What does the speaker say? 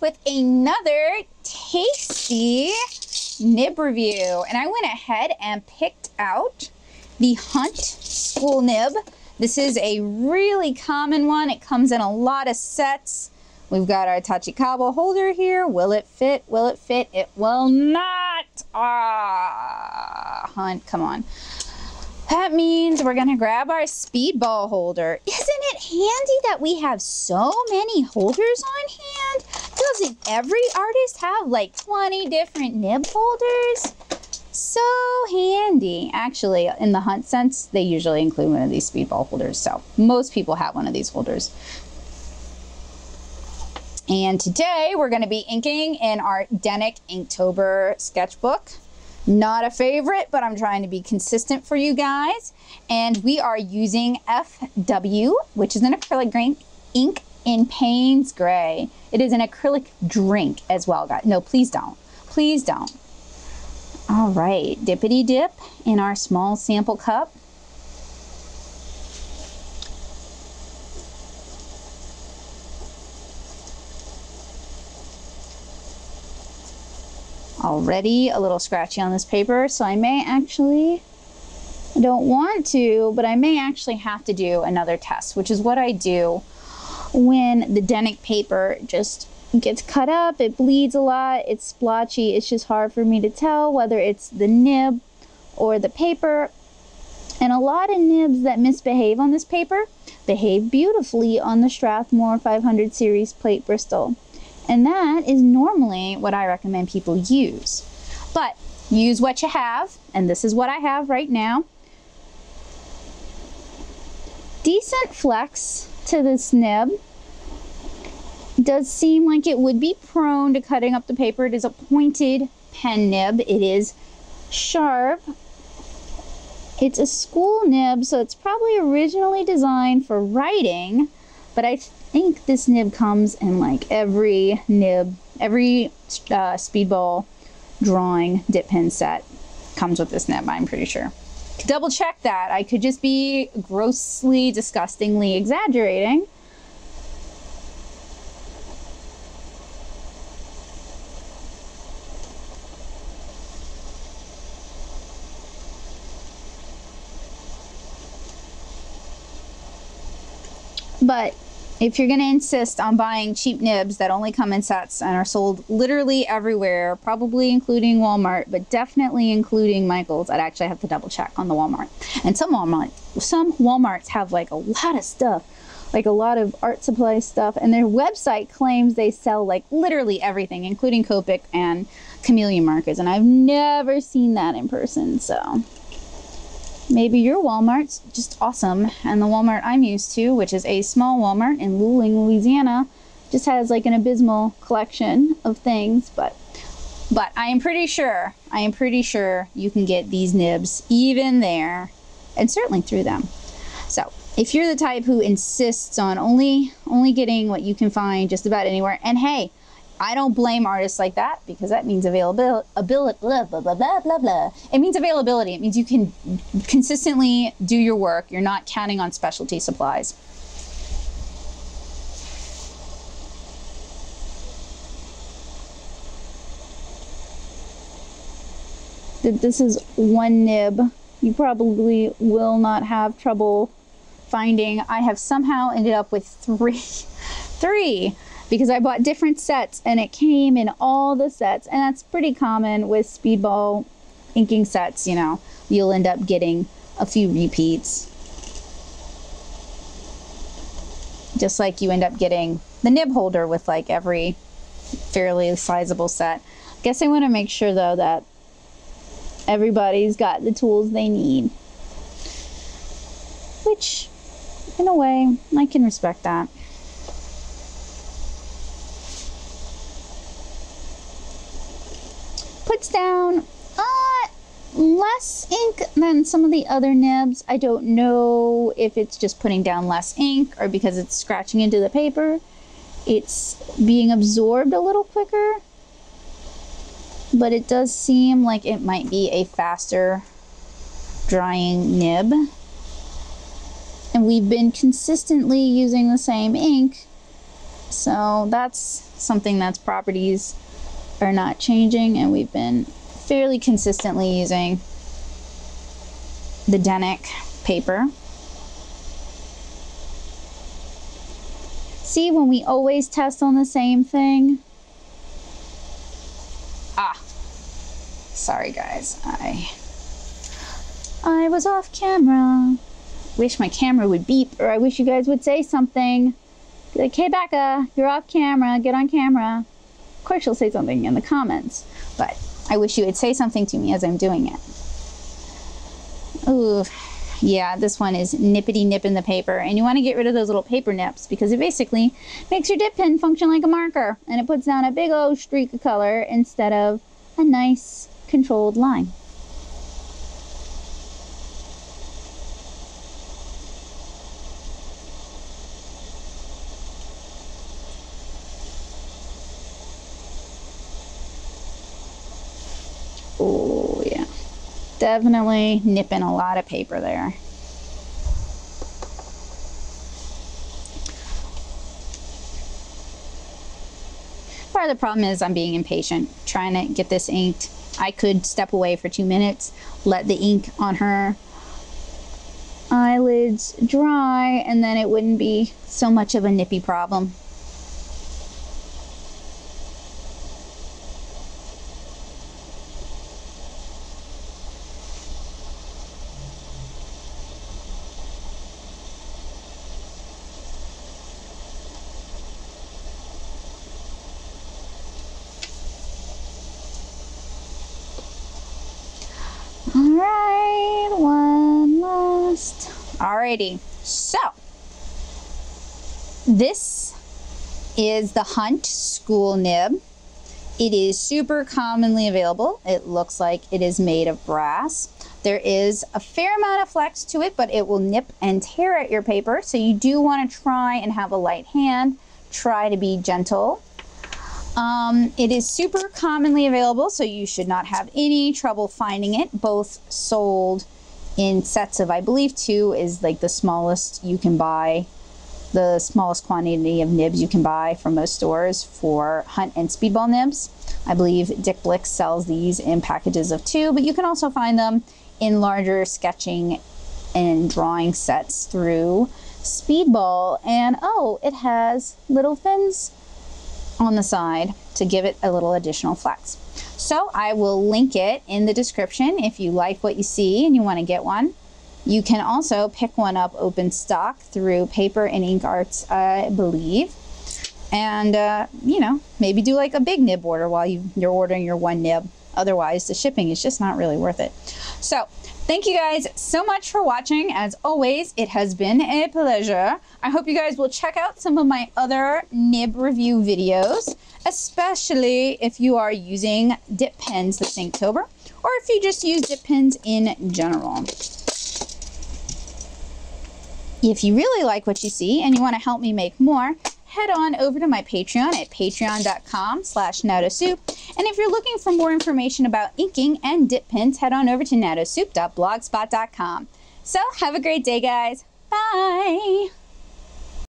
with another tasty nib review. And I went ahead and picked out the Hunt School Nib. This is a really common one. It comes in a lot of sets. We've got our Tachikawa holder here. Will it fit? Will it fit? It will not. Ah, Hunt, come on. That means we're gonna grab our speedball holder. Isn't it handy that we have so many holders on hand? Doesn't every artist have like 20 different nib holders? So handy. Actually, in the hunt sense, they usually include one of these speedball holders. So most people have one of these holders. And today we're gonna be inking in our Denik Inktober sketchbook. Not a favorite, but I'm trying to be consistent for you guys. And we are using FW, which is an acrylic ink in Payne's Gray. It is an acrylic drink as well, guys. No, please don't. Please don't. All right, dippity dip in our small sample cup. already a little scratchy on this paper, so I may actually, I don't want to, but I may actually have to do another test, which is what I do when the Denik paper just gets cut up, it bleeds a lot, it's splotchy, it's just hard for me to tell whether it's the nib or the paper. And a lot of nibs that misbehave on this paper behave beautifully on the Strathmore 500 series plate Bristol. And that is normally what I recommend people use. But use what you have, and this is what I have right now. Decent flex to this nib. Does seem like it would be prone to cutting up the paper. It is a pointed pen nib. It is sharp. It's a school nib, so it's probably originally designed for writing, but I think this nib comes in like every nib, every uh, speedball drawing dip pen set comes with this nib, I'm pretty sure. Double check that. I could just be grossly, disgustingly exaggerating. But if you're going to insist on buying cheap nibs that only come in sets and are sold literally everywhere, probably including Walmart, but definitely including Michael's, I'd actually have to double check on the Walmart. And some Walmart, some Walmarts have like a lot of stuff, like a lot of art supply stuff, and their website claims they sell like literally everything, including Copic and Chameleon markers, and I've never seen that in person, so Maybe your Walmart's just awesome, and the Walmart I'm used to, which is a small Walmart in Luling, Louisiana, just has like an abysmal collection of things, but but I am pretty sure, I am pretty sure you can get these nibs even there and certainly through them. So if you're the type who insists on only only getting what you can find just about anywhere, and hey, I don't blame artists like that because that means availability, blah, blah, blah, blah, blah, blah. It means availability. It means you can consistently do your work. You're not counting on specialty supplies. This is one nib. You probably will not have trouble finding. I have somehow ended up with three, three because I bought different sets and it came in all the sets. And that's pretty common with speedball inking sets, you know. You'll end up getting a few repeats. Just like you end up getting the nib holder with like every fairly sizable set. I guess I want to make sure though that everybody's got the tools they need. Which, in a way, I can respect that. Puts down uh, less ink than some of the other nibs. I don't know if it's just putting down less ink or because it's scratching into the paper. It's being absorbed a little quicker, but it does seem like it might be a faster drying nib. And we've been consistently using the same ink So that's something that's properties are not changing and we've been fairly consistently using the Denik paper. See, when we always test on the same thing. Ah, sorry guys, I, I was off camera. Wish my camera would beep or I wish you guys would say something. Be like, hey Becca, you're off camera, get on camera. Course you'll say something in the comments, but I wish you would say something to me as I'm doing it. Ooh, yeah, this one is nippity nip in the paper. And you want to get rid of those little paper nips because it basically makes your dip pen function like a marker. And it puts down a big old streak of color instead of a nice controlled line. Oh, yeah. Definitely nipping a lot of paper there. Part of the problem is I'm being impatient, trying to get this inked. I could step away for two minutes, let the ink on her eyelids dry, and then it wouldn't be so much of a nippy problem. Right, one last. Alrighty, so this is the Hunt School Nib. It is super commonly available. It looks like it is made of brass. There is a fair amount of flex to it, but it will nip and tear at your paper. So you do want to try and have a light hand. Try to be gentle. Um, it is super commonly available, so you should not have any trouble finding it. Both sold in sets of, I believe, two is like the smallest you can buy, the smallest quantity of nibs you can buy from most stores for hunt and speedball nibs. I believe Dick Blick sells these in packages of two, but you can also find them in larger sketching and drawing sets through Speedball. And oh, it has little fins on the side to give it a little additional flex. So I will link it in the description if you like what you see and you want to get one. You can also pick one up open stock through Paper and Ink Arts, I believe. And, uh, you know, maybe do like a big nib order while you, you're ordering your one nib. Otherwise, the shipping is just not really worth it. So Thank you guys so much for watching. As always, it has been a pleasure. I hope you guys will check out some of my other nib review videos, especially if you are using dip pens this Inktober, or if you just use dip pens in general. If you really like what you see and you want to help me make more, head on over to my Patreon at patreon.com slash nattosoup. And if you're looking for more information about inking and dip pens, head on over to nattosoup.blogspot.com. So have a great day, guys. Bye.